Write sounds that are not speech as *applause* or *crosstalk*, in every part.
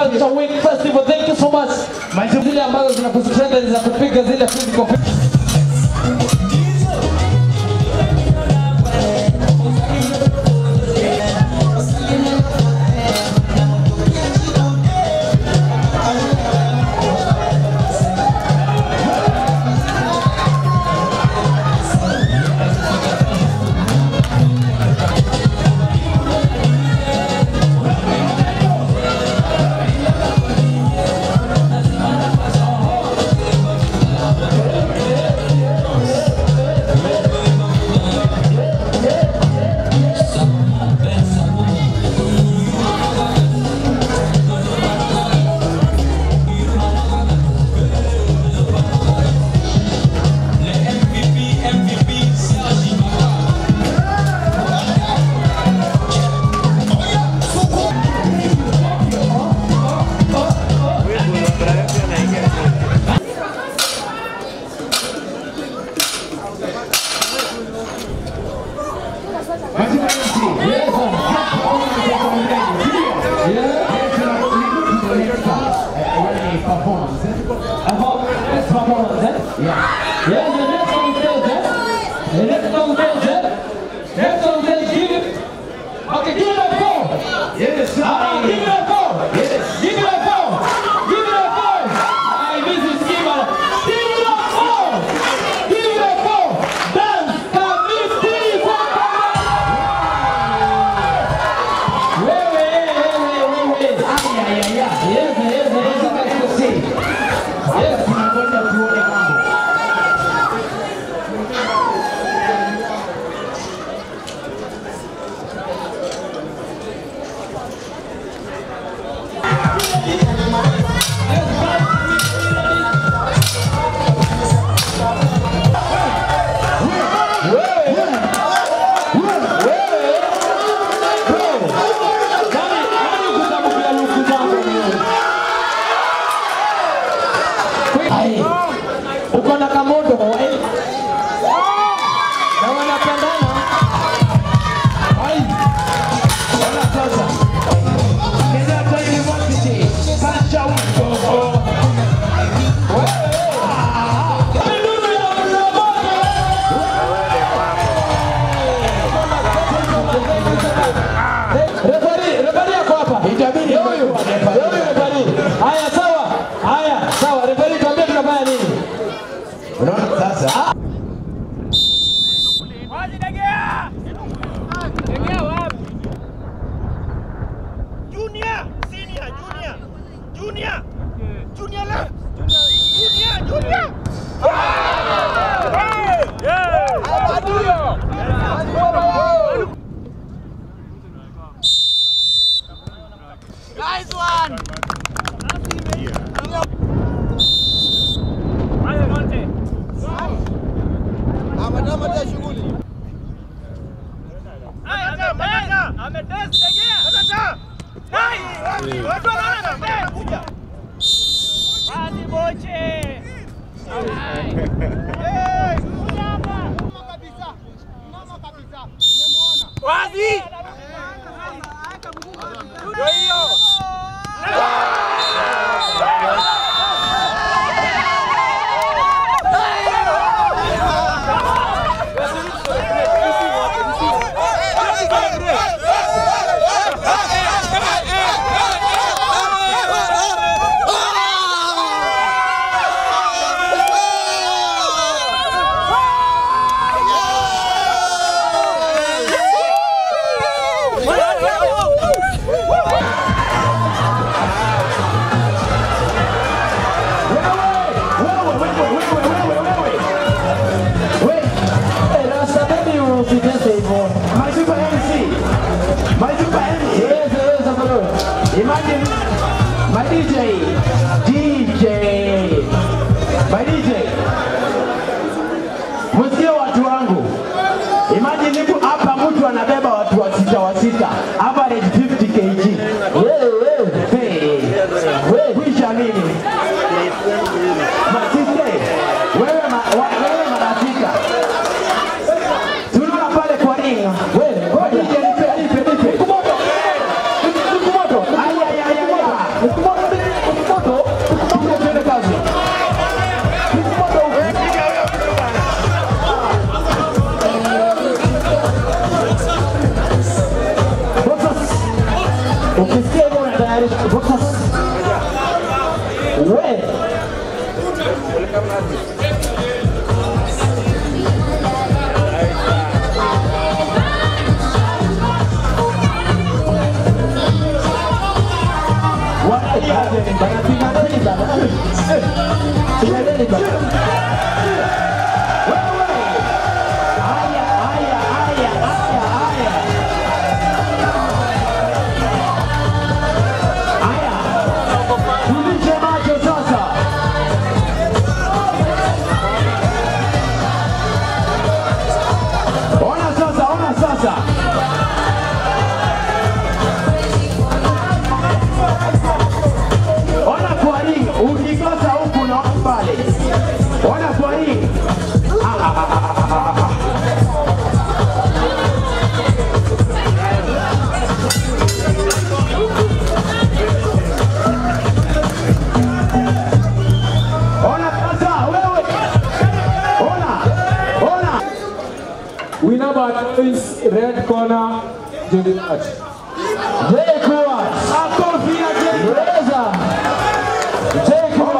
Bank cha Week Festival. Thank you so much. Zile ambazo zinakustrengthen za kupiga zile physical エうクトンです。DJ. DJ. My DJ. Msikie watu wangu. Imagine nipo hapa mtu anabeba watu wa sita wa sita. Average 50 kg. 나가 비가 내린다 corner, Jody Arch. Jekuwa.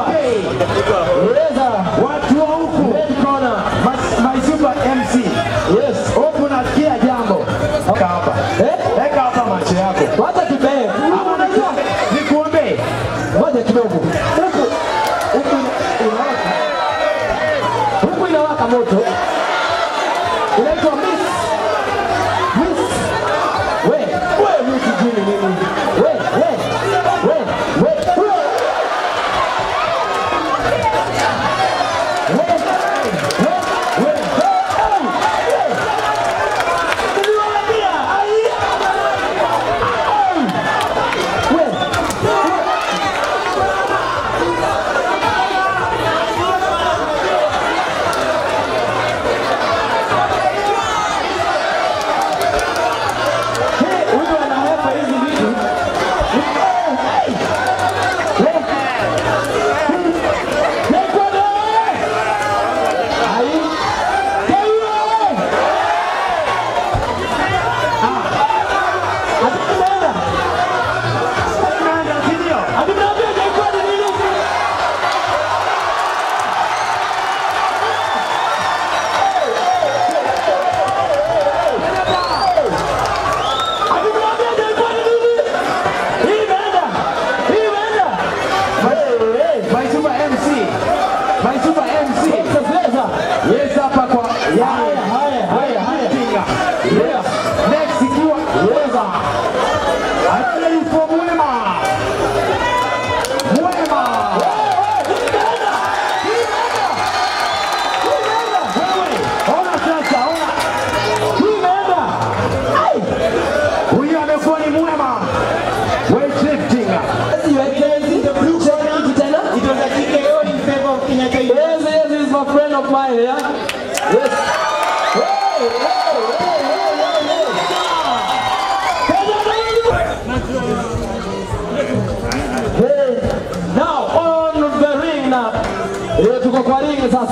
Reza. Watu wa huku. Red corner. MC. Yes. Huku nasikia jambo. Hapa. Eh? Hapa macho yako. Kibee. Unajua nikuombe. Ngoja kidogo. Huku huku ina- inawaka. Huku inawaka moto. Inaitwa Miss. Miss.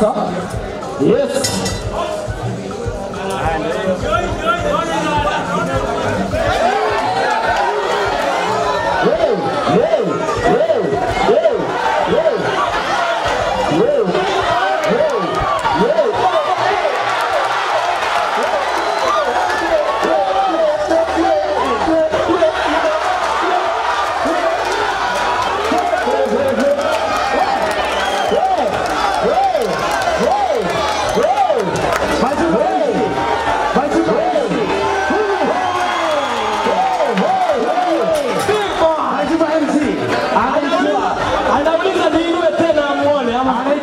Yes.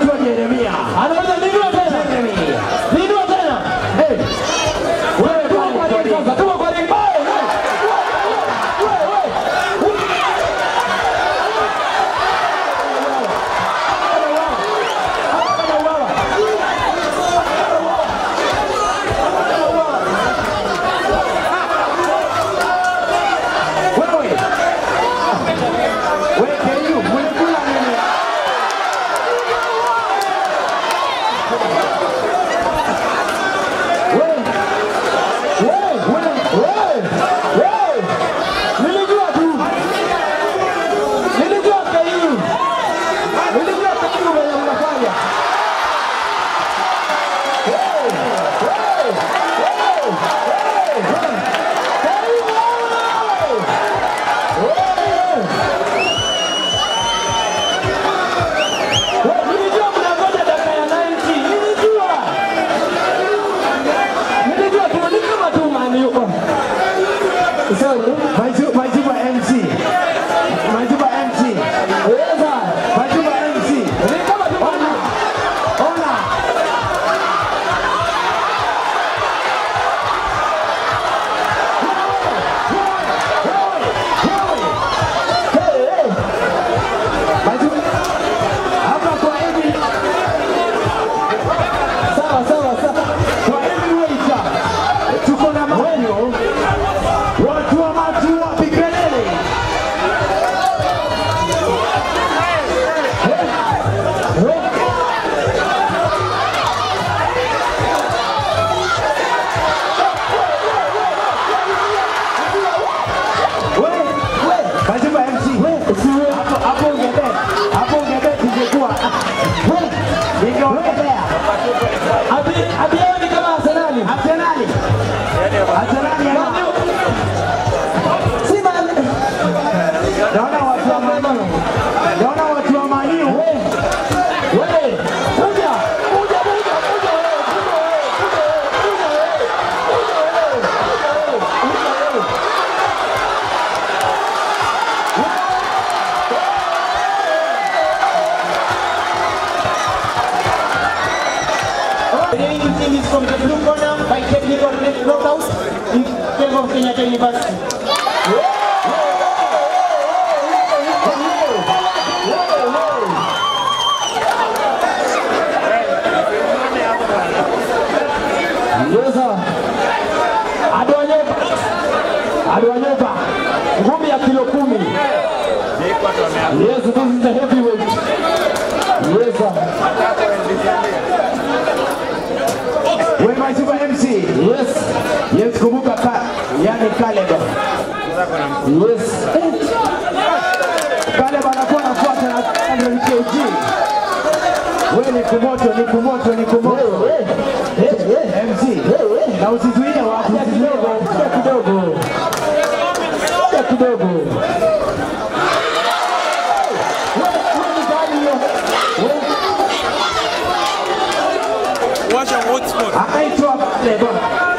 Jeremiah. Another University. Yoza Adwanyopa, ya kilo kumi. Yes, this is the Kaleba. Yes. Kaleba anakuwa anafuata na 100 kg. Wewe ni kumoto, ni kumoto, ni kumoto. MC. Na usizuie wapi, usizuie kidogo. Kidogo. Wacha hotspot. Akaitoa Kaleba.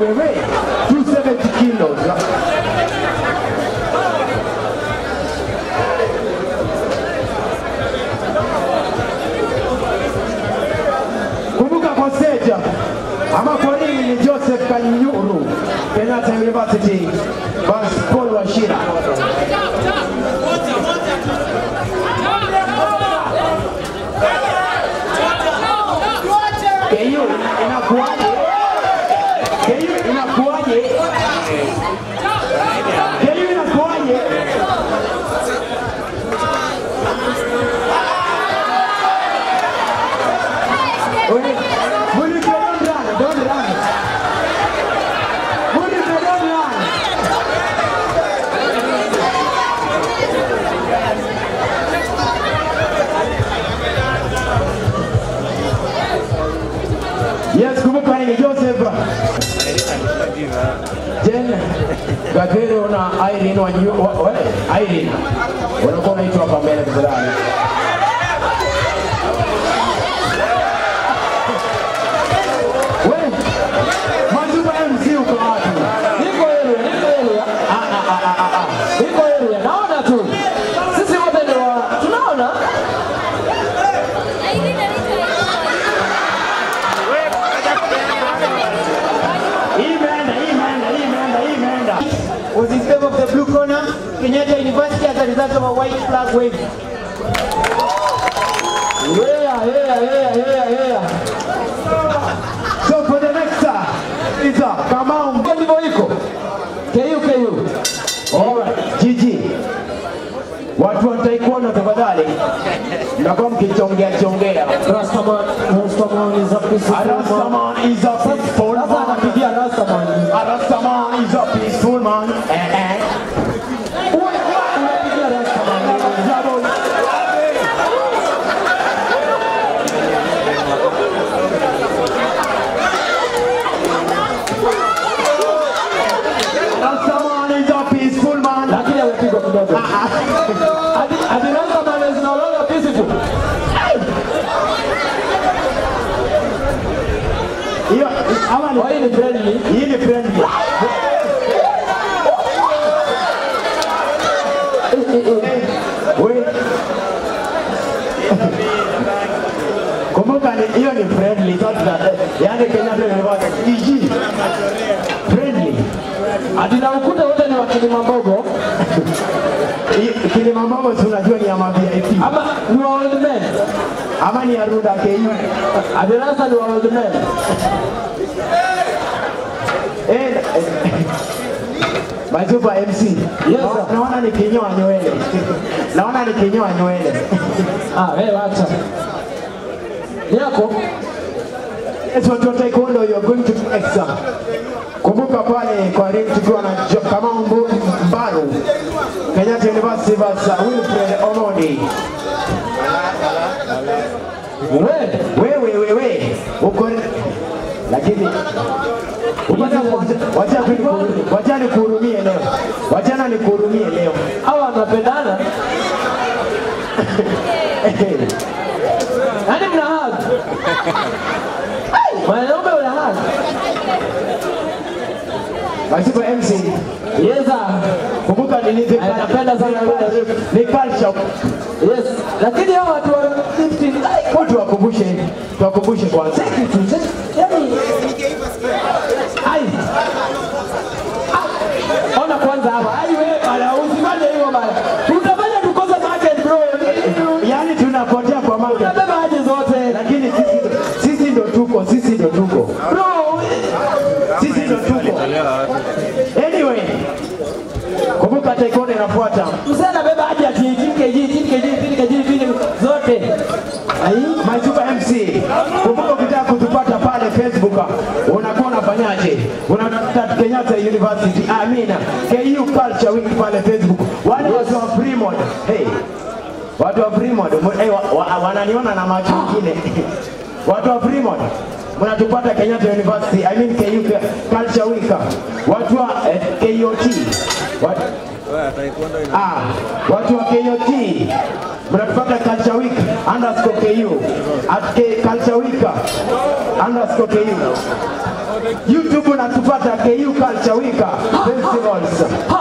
wewe tu 70 kilos kumbuka koseja ama kwa nini ni Joseph Kanyuru Kenyatta University basketball Gadhiro na Irene wajua, Irene wanakuwa naitwa hapa mbele kuzalani Kenyatta University as a result of a white flag wave. Yeah, yeah, yeah, yeah, yeah. So for the next uh, is a uh, Kamau Mgelivo iko KU KU. Alright, GG. Watu wa tafadhali. Mnakuwa mkichongea chongea. Rastaman, is a peaceful. Rastaman is a peaceful. Hii ni friendly. ni friendly. We- Kumbuka hiyo ni friendly sasa, yaani Kenyatta University EG friendly. Ati na ukuta wote ni wa *laughs* Kilimambogo Kilimambogo si unajua ni ya VIP ama ni wa old men. ama ni ya Runda KU. Ati Rasta ni wa old men. Super MC. Yes, sir. ni Naona nikinyoa nywele. Naona nikinyoa nywele. Ah, wewe acha. Yako Yes, watu wa taekwondo you are going to do exam. Kumbuka pale kwa ring tukiwa na job kama Mbu- Mbaru Kenyatta University vs Wilfred Omondi. wewe Wewe wewe uko lakini Wacha- wacha nikuhurumie leo, wachana nikuhurumie leo. hawa wanapendana. *laughs* Yaani mna hug. Mwanaume una hug. Masipo MC, Yeza. kumbuka ni nizi Napenda sana ni culture. Yes. Lakini hawa watu wa 15 ai, Kwa tuwakumbushe, tuwakumbushe kwanza. kitu. Yaani unafanyaje? Unatafuta Kenyatta University, Amina, KU Culture Week pale Facebook. Wale watu wa Fremont. Hey. Watu wa Fremont, hey, wa, wa, wananiona na macho mengine. *laughs* watu wa Fremont. Mnatupata Kenyatta University, I mean KU Culture Week. Watu wa eh, KOT. Watu, Ah, watu wa KOT mnatupata Culture Week underscore KU at K, Culture Week underscore KU. YouTube unatupata KU Culture Week festivals.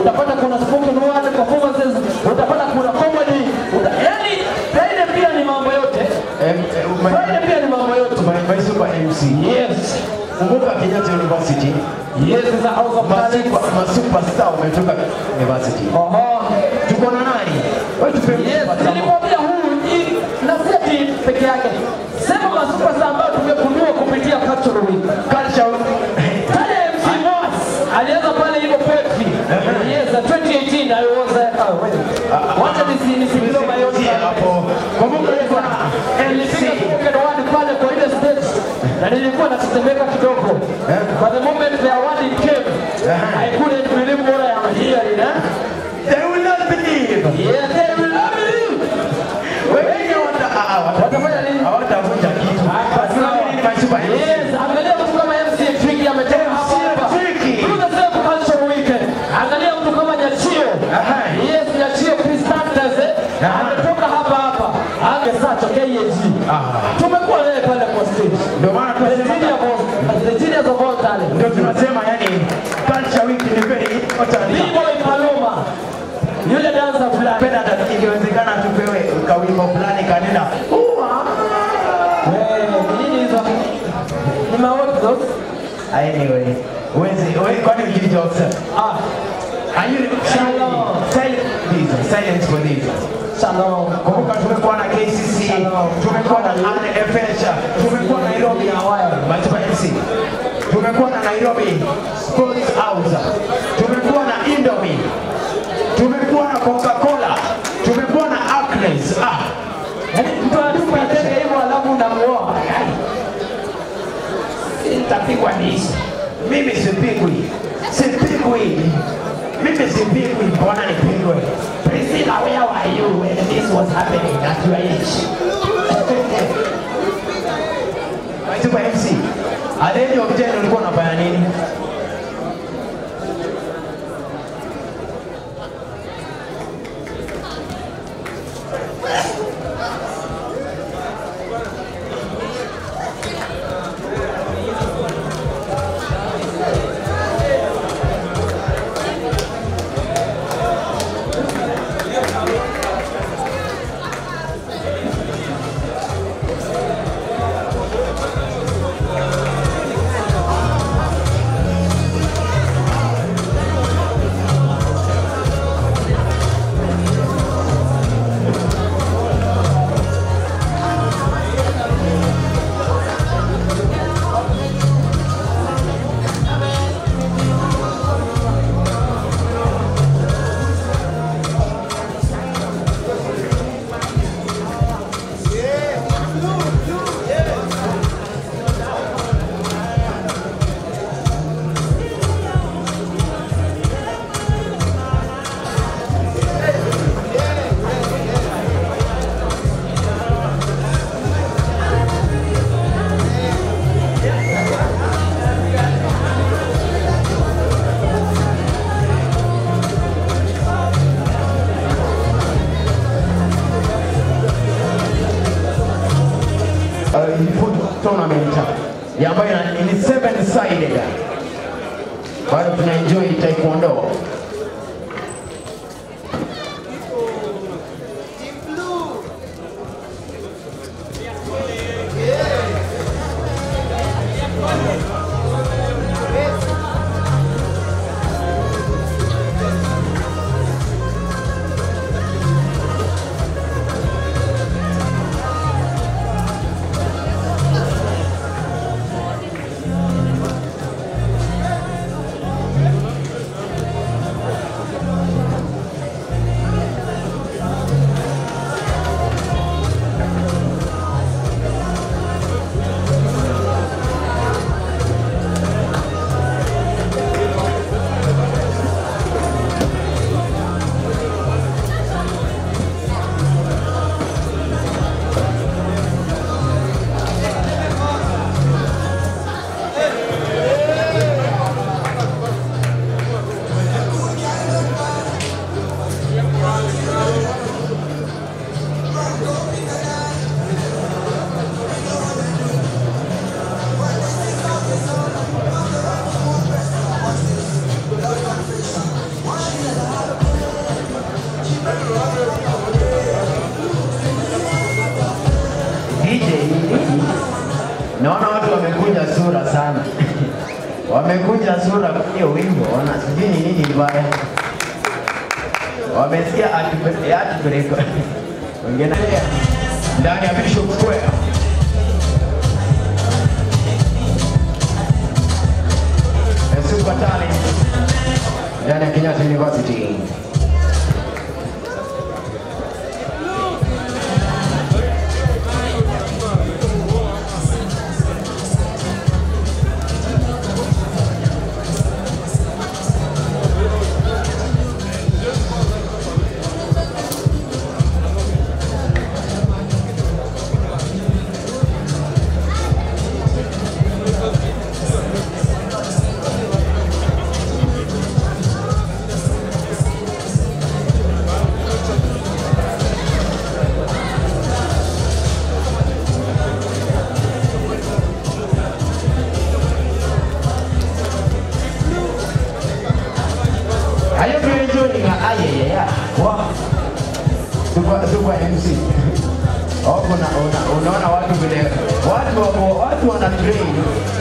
Utapata kuna spoken word performances, utapata kuna comedy. Uta, yani Friday pia ni mambo yote. Eh, eh, Friday pia ni mambo yote. my- my super MC. Yes. Kumbuka Kenyatta University. Yes, is a house of talent. Masupa, masuperstar umetoka university. Oho. Tuko na nani? Wewe tupe Yes, nilimwambia huu na si peke yake. 2018 I was uh, oh, wait. Wacha nisimloma yote hapo. Kumbuka yuko na Nilipiga spoken word pale kwa ile stage na nilikuwa natetemeka kidogo. But the moment the award came, I couldn't believe what I am hearing. Eh? They will not believe. Yeah, Anyway, wezi wewe kwani yourself? Ah, Are you Shalom. Silence silence for this. shalom. Kumbuka tumekuwa na KCC, tumekuwa na RFH, tumekuwa na Nairobi Matuba MC. Tumekuwa na Nairobi Sports House. Tumekuwa na Indomie. Tumekuwa na Coca-Cola. Tumekuwa na Acnes. Ah, Yaani mtu anatupa ndege hivyo alafu unamuoa. Nitapigwa nisi Mimi sipigwi. Sipigwi. Mimi sipigwi, mbona nipigwe? Priscilla, where were you when this was happening at your age? Super MC, at the age of 10 ulikuwa nini? Foot tournament ambayo ni seven sided. Bado tuna enjoy taekwondo. Wamekunja sura kwenye wimbo, wana sijui ni nini mbaya, wamesikia ati- ati break wengine ndani ya Bishop Square. A super talent ndani ya Kenyatta University. Super, super MC. Una, una, unaona watu vile watu watu wana train,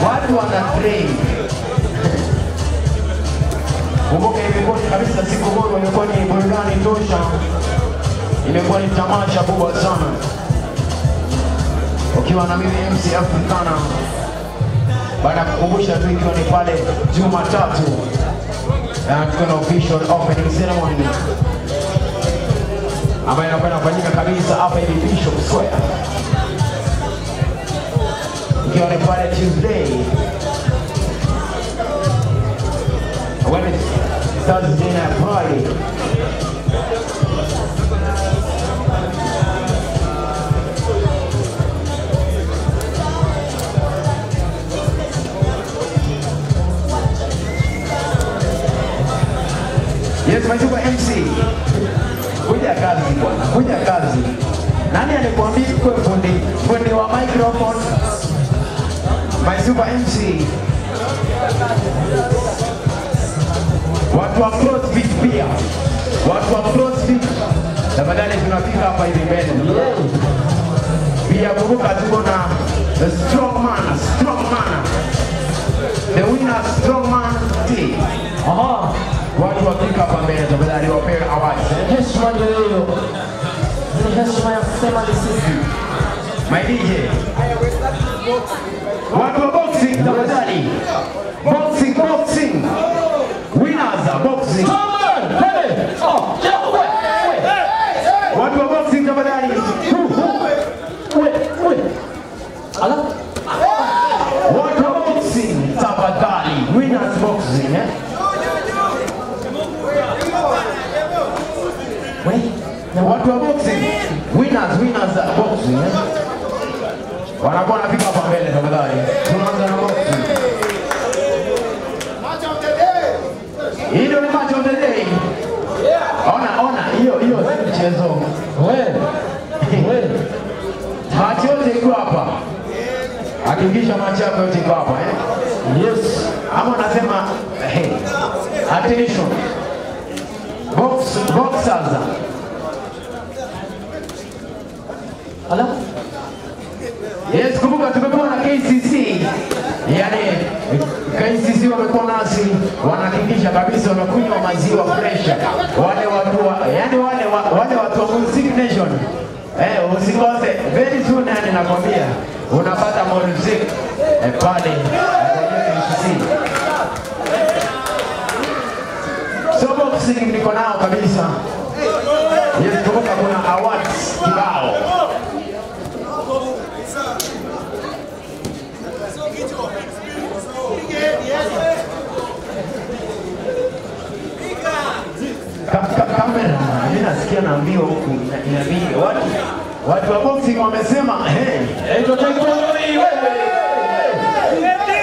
watu wana train. Kumbuka imekuwa kabisa siku moja imekuwa ni burudani tosha, imekuwa ni tamasha kubwa sana, ukiwa na mimi MC Africana, baada ya kukumbusha tu ikiwa ni pale Jumatatu. Tuko na official opening ceremony ambayo inakwenda kufanyika kabisa hapa hivi Bishop Square, ikiwa ni pale Tuesday Thursday na Friday. Yes, my super MC. Kuja kazi bwana, kuja kazi. Nani alikwambia kuwe fundi fundi wa microphone? My super MC. Watu wa close beat pia. Watu wa close beat. Tafadhali tunafika hapa hivi mbele. Pia kumbuka tuko na strong man, strong man. Heshima ya kusema ni sisi. My DJ. Watu wa boxing tafadhali. Boxing, boxing. Winners are boxing. Come on, hey, oh, yeah, wait, wait. Watu wa boxing tafadhali. Wait, wait. Ala, Watu wa boxing tafadhali. Winners boxing eh? wait. Watu wa boxing. Winners, boxing eh? Wanakuwa wanafika hapa mbele tafadhali. Tunaanza na boxing. Hii ndio ni match of the day. Ona, ona, hiyo hiyo si mchezo. Wewe wewe, Machi yote iko hapa. Hakikisha machi yako yote iko hapa eh? Yes. Ama unasema hey, Attention. Box, boxers. Ala? Yes, kumbuka tumekuwa na KCC. Yaani KCC wamekuwa nasi wanahakikisha kabisa wamekunywa maziwa fresh. Wale watu wale wa, wale watu wa Music Nation. Eh, usikose very soon yani nakwambia unapata music eh, pale Sobo. So niko nao kabisa. Yes, kumbuka kuna awards nasikia naambiwa huku ina- inabidi watu watu wa boxing wamesema hey, hey,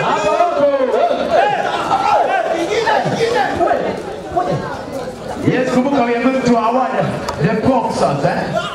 hapa wako Yes, kumbuka we are going to award the boxers eh?